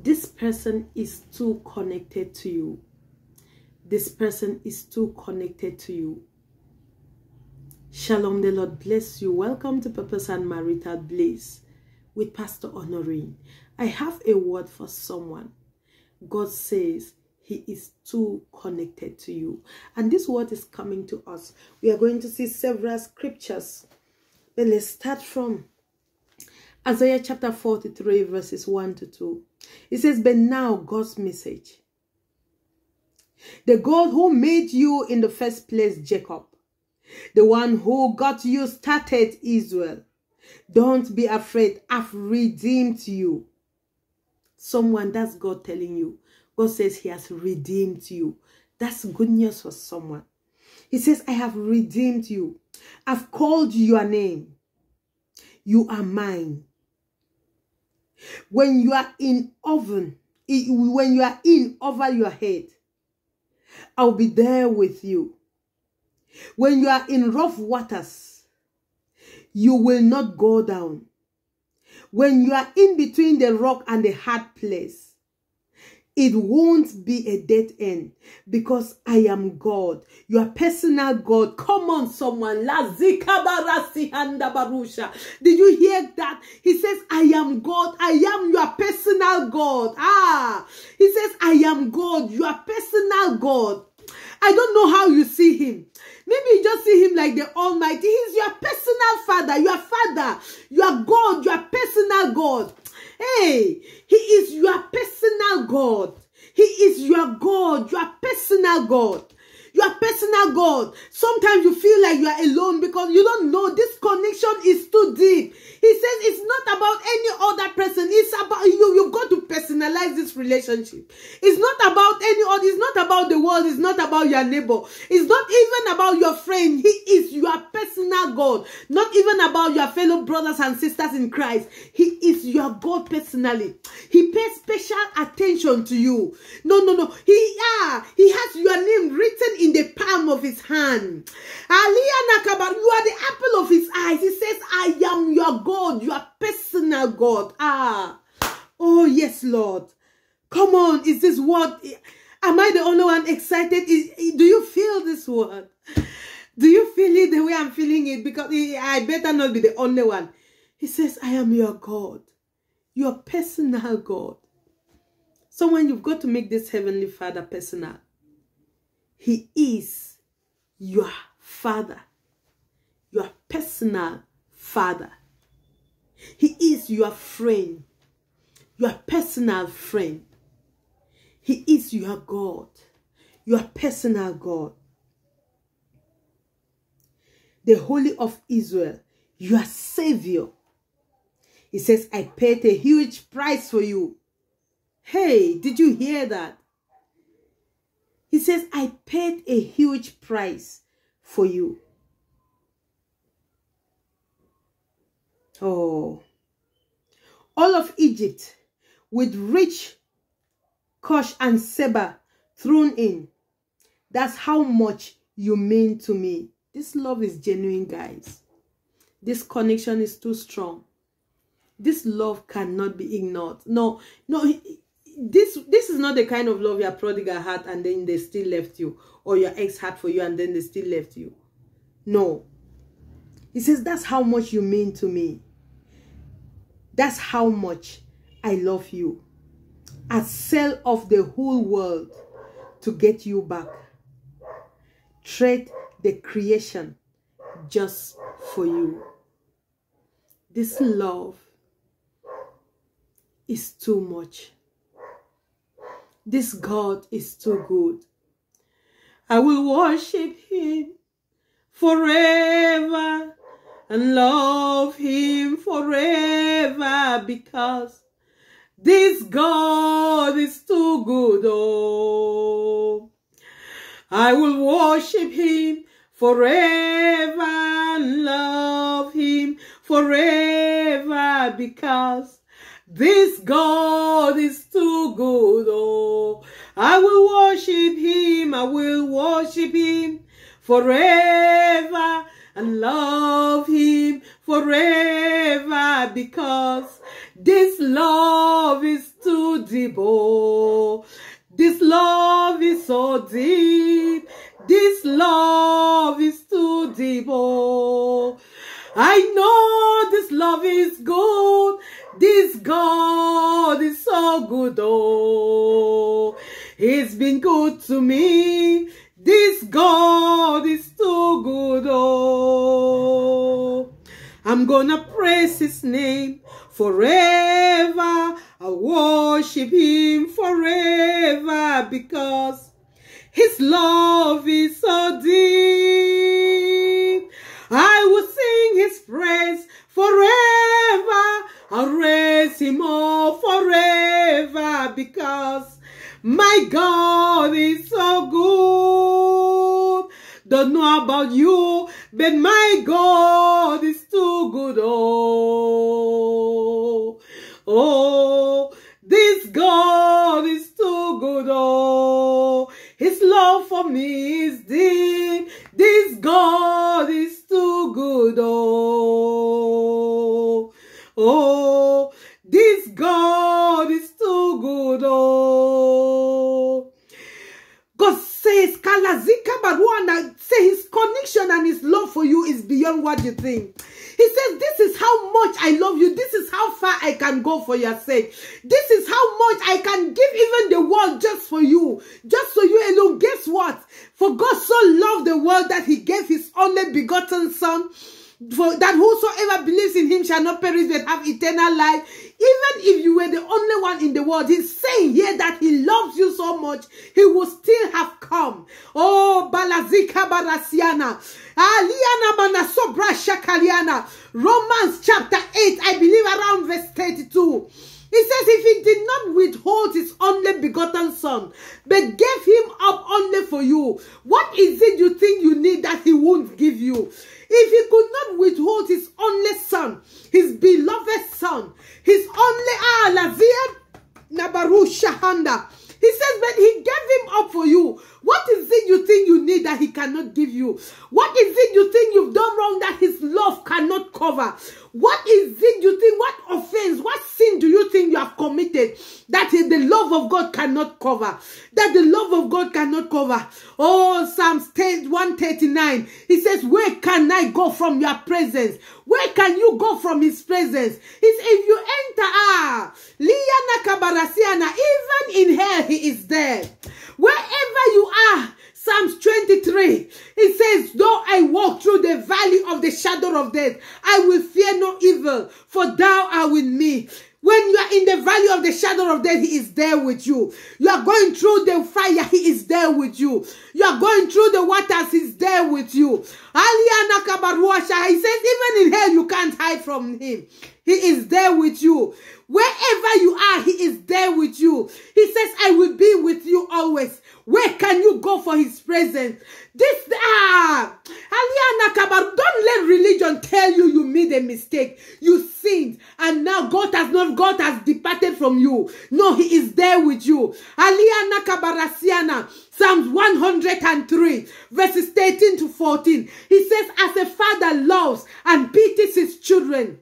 This person is too connected to you. This person is too connected to you. Shalom, the Lord bless you. Welcome to Purpose and Marital Bliss with Pastor Honorine. I have a word for someone. God says he is too connected to you. And this word is coming to us. We are going to see several scriptures. But let's start from Isaiah chapter 43, verses 1 to 2. It says, But now God's message. The God who made you in the first place, Jacob. The one who got you started, Israel. Don't be afraid. I've redeemed you. Someone, that's God telling you. God says he has redeemed you. That's good news for someone. He says, I have redeemed you. I've called your name. You are mine. When you are in oven, when you are in over your head, I'll be there with you. When you are in rough waters, you will not go down. When you are in between the rock and the hard place, it won't be a dead end because I am God, your personal God. Come on, someone. Did you hear that? He says, I am God. I am your personal God. Ah, he says, I am God, your personal God. I don't know how you see him. Maybe you just see him like the Almighty. He's your personal father, your father, your God, your personal God. Hey, he is your personal God. He is your God, your personal God. Your personal God. Sometimes you feel like you are alone because you don't know this connection is too deep. He says it's not about any other person. It's about you. You've got to personalize this relationship. It's not about any other. It's not about the world. It's not about your neighbor. It's not even about your friend. He is your personal God. Not even about your fellow brothers and sisters in Christ. He is your God personally. He pays special attention to you. No, no, no. He, yeah, he has your name written in the palm of his hand. You are the apple of his eyes. He says, I am your God, your personal God. Ah, oh yes, Lord. Come on, is this word? Am I the only one excited? Do you feel this word? Do you feel it the way I'm feeling it? Because I better not be the only one. He says, I am your God, your personal God. Someone, you've got to make this Heavenly Father personal. He is your Father, your personal Father. He is your friend, your personal friend. He is your God, your personal God. The Holy of Israel, your Savior. He says, I paid a huge price for you. Hey, did you hear that? He says, I paid a huge price for you. Oh, all of Egypt with rich Cush and Seba thrown in. That's how much you mean to me. This love is genuine, guys. This connection is too strong. This love cannot be ignored. No, no, this this is not the kind of love your prodigal had and then they still left you. Or your ex had for you and then they still left you. No. He says, that's how much you mean to me. That's how much I love you. I sell off the whole world to get you back. Trade the creation just for you. This love is too much. This God is too good. I will worship him forever and love him forever because this God is too good. Oh, I will worship him forever and love him forever because this God is too good. Oh, I will worship him. I will worship him forever and love him forever because this love is too deep. Oh, this love is so deep. This love is too deep. Oh, I know this love is good. This God is so good. Oh, He's been good to me. This God is too good. Oh, I'm gonna praise His name forever. I worship Him forever because His love is so deep. I will sing His praise forever. I'll raise Him all forever because my God is so good. Don't know about you, but my God is too good. Oh, oh, this God is too good. Oh, His love for me is deep. This God is too good. Oh, oh, this God is too good. Oh. God says, Kalazika Baruana, say his connection and his love for you is beyond what you think. He says, this is how much I love you. This is how far I can go for your sake. This is how much I can give even the world just for you. Just for you alone. Guess what? For God so loved the world that he gave his only begotten son for that whosoever believes in him shall not perish but have eternal life. Even if you were the only one in the world, he's saying here that he loves you so much, he will still have come. Oh, Balazika Barasiana. Aliana Manasobra Shakaliana. Romans chapter 8, I believe around verse 32. He says, if he did not withhold his only begotten son, but gave him up only for you, what is it you think you need that he won't give you? If he could not withhold his only son, his beloved son, his only ah, Alazia Nabaru Shahanda, he says, but he gave him up for you. What is it you think you need that he cannot give you? What is it you think you've done wrong that his love cannot cover? What is it you think, what offense, what sin do you think you have committed that the love of God cannot cover? That the love of God cannot cover. Oh, Psalms 10, 139, he says, where can I go from your presence? Where can you go from his presence? He says, if you enter, ah, Liana Kabarasiana, even in hell he is there. Wherever you are, Psalms 23, it says, Though I walk through the valley of the shadow of death, I will fear no evil, for thou art with me. When you are in the valley of the shadow of death, He is there with you. You are going through the fire, He is there with you. You are going through the waters, He's there with you. He says, even in hell, you can't hide from Him. He is there with you. Wherever you are, He is there with you. He says, I will be with you always. Where can you go for his presence? This, ah, Kabar, don't let religion tell you you made a mistake. You sinned and now God has not, God has departed from you. No, he is there with you. Aliana Kabarasiana, Psalms 103, verses 13 to 14. He says, as a father loves and pities his children,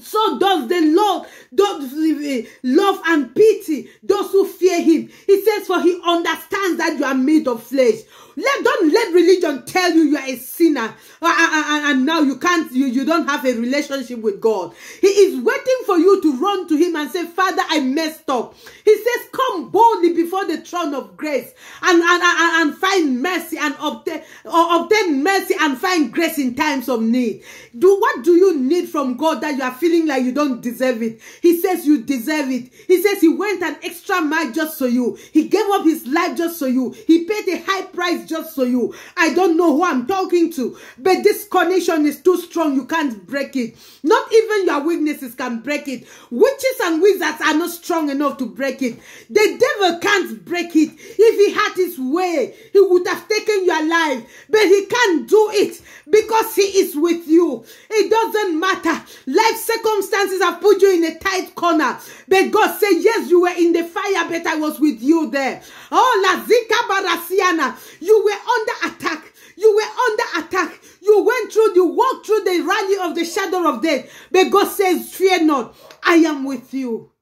so does the Lord does eh, love and pity those who fear him. He says, for he understands that you are made of flesh. Let don't let religion tell you you are a sinner and, and now you can't you, you don't have a relationship with God. He is waiting for you to run to him and say, Father, I messed up. He says, Come boldly before the throne of grace and, and, and, and find mercy and obtain or obtain mercy and find grace in times of need. Do what do you need from God that you are feeling like you don't deserve it? He says you deserve it. He says he went an extra mile just for you. He gave up his life just for you. He paid a high price just for you. I don't know who I'm talking to, but this connection is too strong. You can't break it. Not even your weaknesses can break it. Witches and wizards are not strong enough to break it. The devil can't break it. If he had his way, he would have taken your life, but he can't do it because he is with you. It doesn't matter. Life circumstances have put you in a tight corner, but God said, Yes, you were in the fire, but I was with you there. Oh, Lazika Barasiana, you were under attack. You were under attack. You went through, you walked through the valley of the shadow of death. But God says, Fear not, I am with you.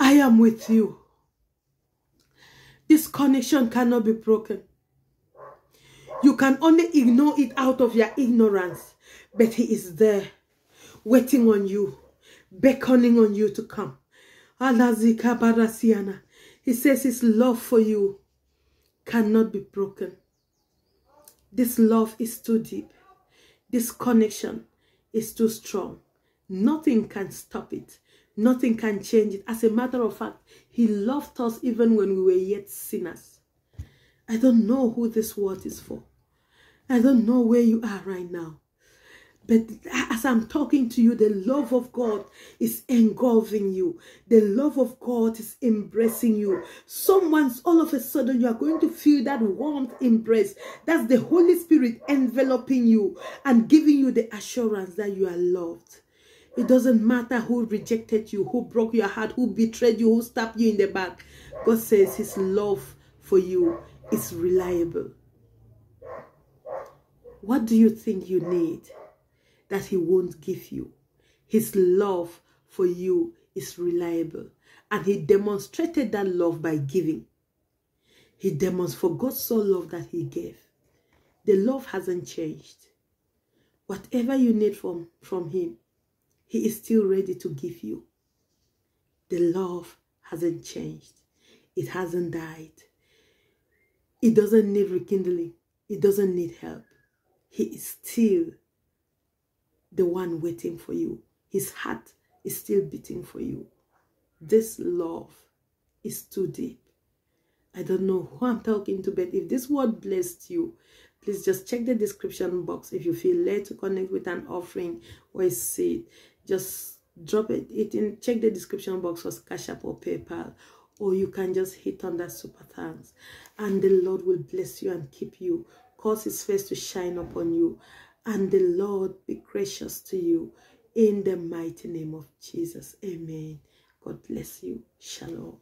I am with you. This connection cannot be broken. You can only ignore it out of your ignorance, but He is there, waiting on you, beckoning on you to come. He says His love for you cannot be broken. This love is too deep. This connection is too strong. Nothing can stop it. Nothing can change it. As a matter of fact, he loved us even when we were yet sinners. I don't know who this word is for. I don't know where you are right now. But as I'm talking to you, the love of God is engulfing you. The love of God is embracing you. Someone's all of a sudden you are going to feel that warmth embrace. That's the Holy Spirit enveloping you and giving you the assurance that you are loved. It doesn't matter who rejected you, who broke your heart, who betrayed you, who stabbed you in the back. God says his love for you is reliable. What do you think you need that he won't give you? His love for you is reliable. And he demonstrated that love by giving. He demonstrated, for God so loved that he gave. The love hasn't changed. Whatever you need from, from him, he is still ready to give you. The love hasn't changed. It hasn't died. It doesn't need rekindling. It doesn't need help. He is still the one waiting for you. His heart is still beating for you. This love is too deep. I don't know who I'm talking to, but if this word blessed you, please just check the description box if you feel led to connect with an offering or a seed just drop it, it in check the description box for cash app or paypal or you can just hit on that super thanks and the lord will bless you and keep you cause his face to shine upon you and the lord be gracious to you. In the mighty name of jesus. Amen. God bless you. Shalom